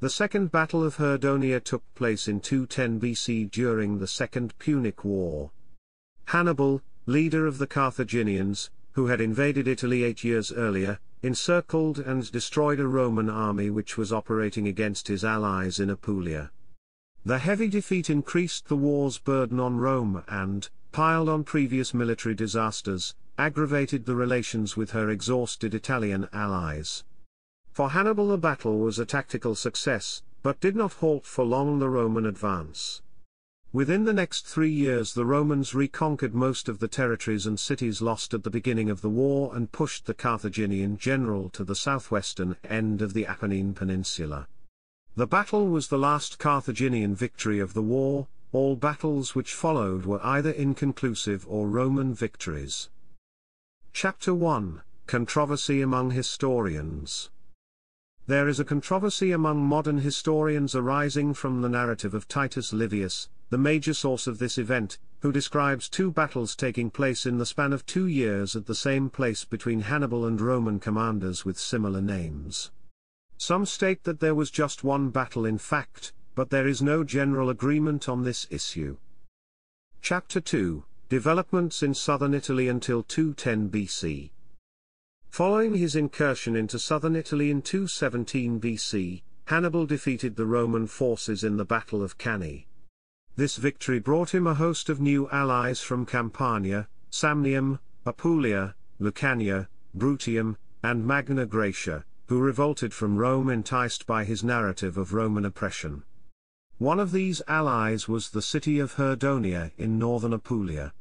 The Second Battle of Herdonia took place in 210 BC during the Second Punic War. Hannibal, leader of the Carthaginians, who had invaded Italy eight years earlier, encircled and destroyed a Roman army which was operating against his allies in Apulia. The heavy defeat increased the war's burden on Rome and, piled on previous military disasters, aggravated the relations with her exhausted Italian allies. For Hannibal the battle was a tactical success, but did not halt for long the Roman advance. Within the next three years the Romans reconquered most of the territories and cities lost at the beginning of the war and pushed the Carthaginian general to the southwestern end of the Apennine Peninsula. The battle was the last Carthaginian victory of the war, all battles which followed were either inconclusive or Roman victories. Chapter 1 Controversy among Historians There is a controversy among modern historians arising from the narrative of Titus Livius, the major source of this event, who describes two battles taking place in the span of two years at the same place between Hannibal and Roman commanders with similar names. Some state that there was just one battle in fact, but there is no general agreement on this issue. Chapter 2 Developments in southern Italy until 210 BC. Following his incursion into southern Italy in 217 BC, Hannibal defeated the Roman forces in the Battle of Cannae. This victory brought him a host of new allies from Campania, Samnium, Apulia, Lucania, Bruttium, and Magna Graecia, who revolted from Rome enticed by his narrative of Roman oppression. One of these allies was the city of Herdonia in northern Apulia.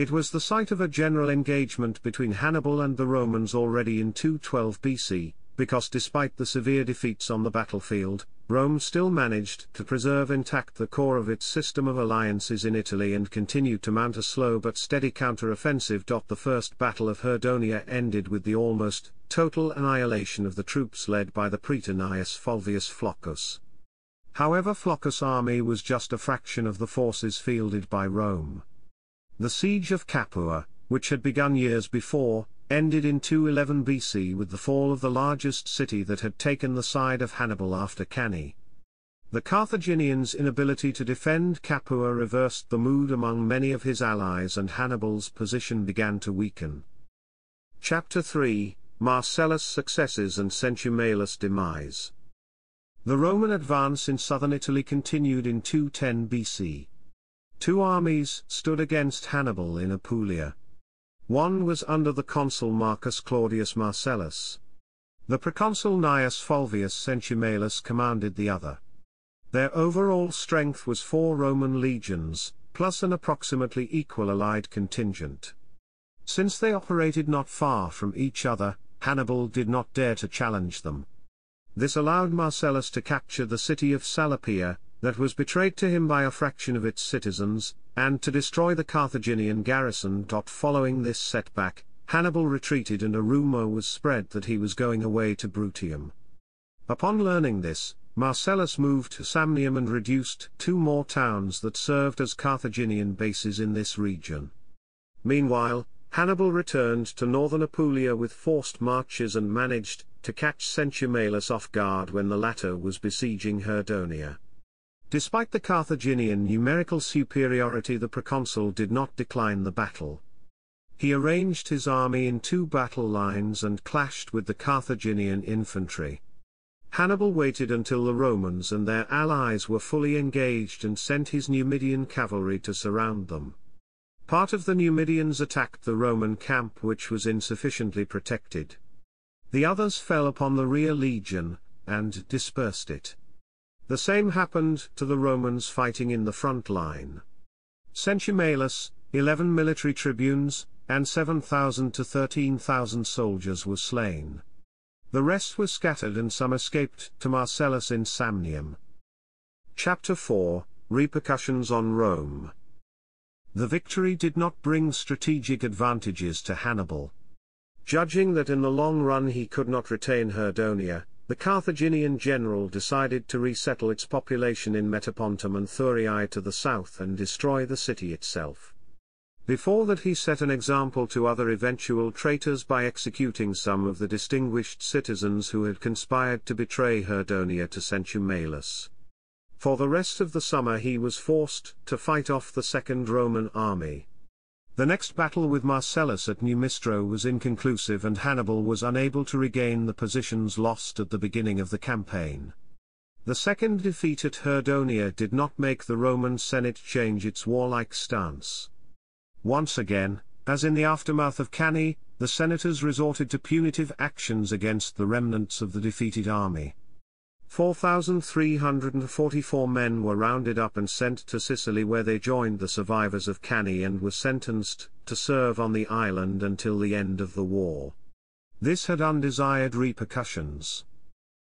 It was the site of a general engagement between Hannibal and the Romans already in 212 BC, because despite the severe defeats on the battlefield, Rome still managed to preserve intact the core of its system of alliances in Italy and continued to mount a slow but steady counter-offensive. The First Battle of Herdonia ended with the almost total annihilation of the troops led by the praetor Gnaeus Fulvius Flaccus. However Flaccus' army was just a fraction of the forces fielded by Rome. The siege of Capua, which had begun years before, ended in 211 BC with the fall of the largest city that had taken the side of Hannibal after Cannae. The Carthaginians' inability to defend Capua reversed the mood among many of his allies and Hannibal's position began to weaken. Chapter 3 Marcellus' successes and Centumalus' demise. The Roman advance in southern Italy continued in 210 BC. Two armies stood against Hannibal in Apulia. One was under the consul Marcus Claudius Marcellus. The proconsul Gnaeus Fulvius Centumalus commanded the other. Their overall strength was four Roman legions, plus an approximately equal allied contingent. Since they operated not far from each other, Hannibal did not dare to challenge them. This allowed Marcellus to capture the city of Salapia, that was betrayed to him by a fraction of its citizens, and to destroy the Carthaginian garrison. Following this setback, Hannibal retreated and a rumor was spread that he was going away to Bruttium. Upon learning this, Marcellus moved to Samnium and reduced two more towns that served as Carthaginian bases in this region. Meanwhile, Hannibal returned to northern Apulia with forced marches and managed to catch Centumalus off guard when the latter was besieging Herdonia. Despite the Carthaginian numerical superiority the proconsul did not decline the battle. He arranged his army in two battle lines and clashed with the Carthaginian infantry. Hannibal waited until the Romans and their allies were fully engaged and sent his Numidian cavalry to surround them. Part of the Numidians attacked the Roman camp which was insufficiently protected. The others fell upon the rear legion, and dispersed it. The same happened to the Romans fighting in the front line. Centumalus, 11 military tribunes, and 7,000 to 13,000 soldiers were slain. The rest were scattered and some escaped to Marcellus in Samnium. Chapter 4 Repercussions on Rome The victory did not bring strategic advantages to Hannibal. Judging that in the long run he could not retain Herdonia, the Carthaginian general decided to resettle its population in Metapontum and Thurii to the south and destroy the city itself. Before that he set an example to other eventual traitors by executing some of the distinguished citizens who had conspired to betray Herdonia to Centumalus. For the rest of the summer he was forced to fight off the second Roman army. The next battle with Marcellus at Numistro was inconclusive and Hannibal was unable to regain the positions lost at the beginning of the campaign. The second defeat at Herdonia did not make the Roman Senate change its warlike stance. Once again, as in the aftermath of Cannae, the senators resorted to punitive actions against the remnants of the defeated army. 4,344 men were rounded up and sent to Sicily where they joined the survivors of Cannae and were sentenced to serve on the island until the end of the war. This had undesired repercussions.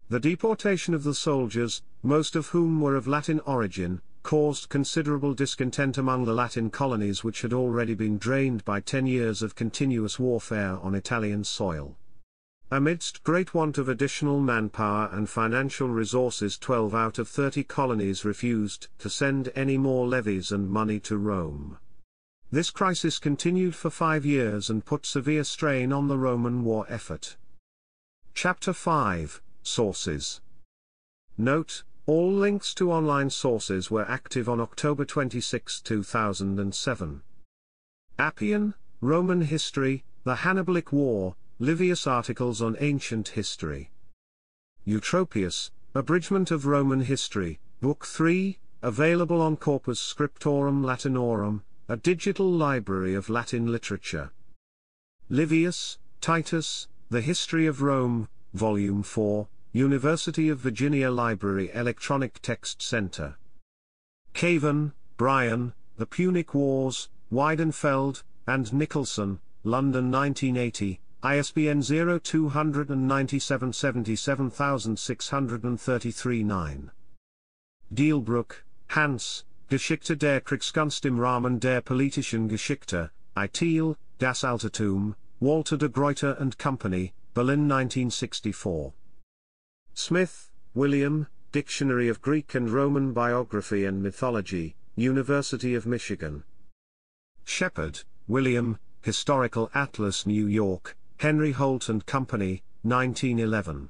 The deportation of the soldiers, most of whom were of Latin origin, caused considerable discontent among the Latin colonies which had already been drained by ten years of continuous warfare on Italian soil. Amidst great want of additional manpower and financial resources 12 out of 30 colonies refused to send any more levies and money to Rome. This crisis continued for five years and put severe strain on the Roman war effort. Chapter 5 Sources Note, all links to online sources were active on October 26, 2007. Appian, Roman History, The Hannibalic War, Livius Articles on Ancient History. Eutropius, Abridgment of Roman History, Book 3, available on Corpus Scriptorum Latinorum, a digital library of Latin literature. Livius, Titus, The History of Rome, Volume 4, University of Virginia Library Electronic Text Center. Caven, Brian, The Punic Wars, Weidenfeld, and Nicolson, London 1980, ISBN 0297 77633 9. Delbrück, Hans, Geschichte der Kriegskunst im Rahmen der politischen Geschichte, ITIL, Das Altertum, Walter de Gruyter and Company, Berlin 1964. Smith, William, Dictionary of Greek and Roman Biography and Mythology, University of Michigan. Shepherd, William, Historical Atlas New York, Henry Holt and Company, 1911.